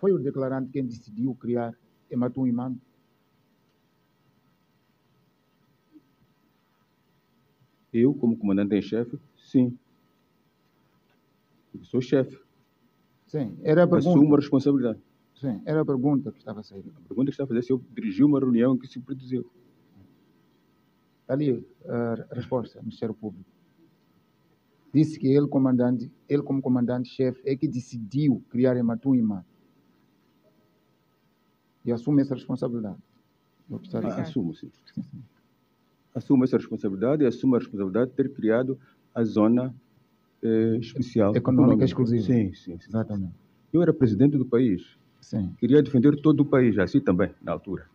Foi o declarante quem decidiu criar Ematum Imam? Eu, como comandante em chefe, sim. Eu sou chefe. Sim, era a pergunta. Assumo a responsabilidade. Sim, era a pergunta que estava a sair. A pergunta que está a fazer é se eu dirigi uma reunião que se produziu. Está ali a resposta, Ministério Público. Disse que ele, comandante, ele como comandante-chefe, é que decidiu criar Ematum Imam. E assume essa responsabilidade. Ah, assumo, sim. Assumo essa responsabilidade e assumo a responsabilidade de ter criado a zona eh, especial. Econômica exclusiva. Sim, sim, sim. Exatamente. Eu era presidente do país. Sim. Queria defender todo o país, assim também, na altura.